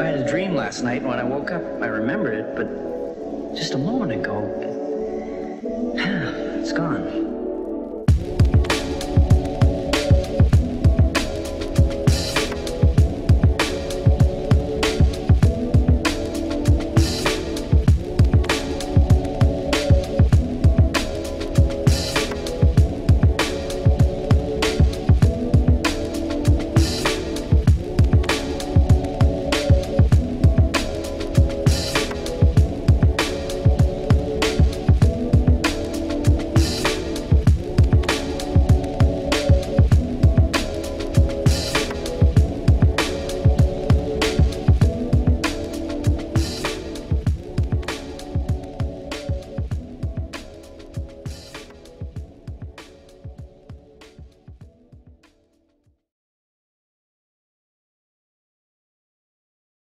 I had a dream last night. and When I woke up, I remembered it, but just a moment ago, it's gone.